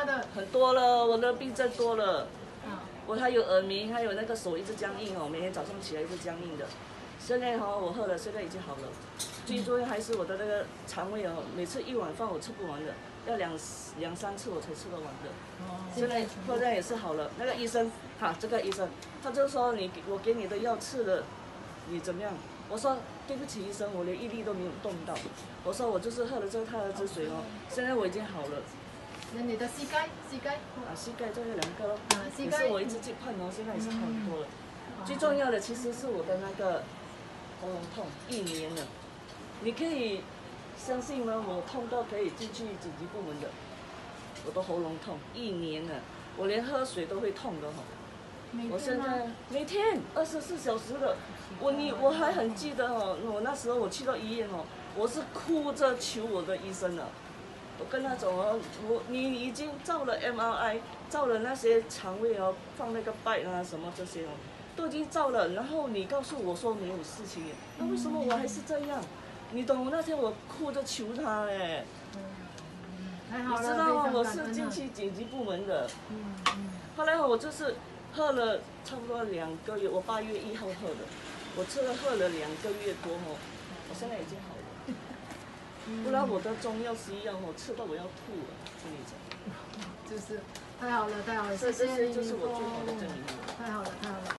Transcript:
他的？很多了，我的病症多了。啊，我还有耳鸣，还有那个手一直僵硬哦，每天早上起来一直僵硬的。现在哈、我喝了，现在已经好了。最重要还是我的那个肠胃哦，每次一碗饭我吃不完的，要两两三次我才吃得完的。现在现在也是好了。那个医生，哈，这个医生，他就说你给我给你的药吃了，你怎么样？我说对不起医生，我连一粒都没有动到。我说我就是喝了这个泰尔之水哦，现在我已经好了。那你的膝盖，膝盖，啊，膝盖就有两个咯，啊膝盖我一直去碰哦，现在也是好很多了。最重要的其实是我的那个喉咙痛，一年了。你可以相信吗？我痛到可以进去紧急部门的，我的喉咙痛一年了，我连喝水都会痛的哈。我现在每天二十四小时的，我你我还很记得哦，我那时候我去到医院哦，我是哭着求我的医生了。我跟他讲哦，我你已经照了 MRI，照了那些肠胃哦，放那个 bite 啊什么这些哦，都已经照了，然后你告诉我说没有事情耶，那为什么我还是这样？你懂？那天我哭着求他哎，你知道吗？我是进去紧急部门的，后来我就是喝了差不多两个月，我八月一号喝的，我吃了喝了两个月多哦，我现在已经好了。不然我的中药西药哦，吃到我要吐了，跟你讲，就是太好了，太好了，这谢谢你，这是我最好的证明。太好了，太好了。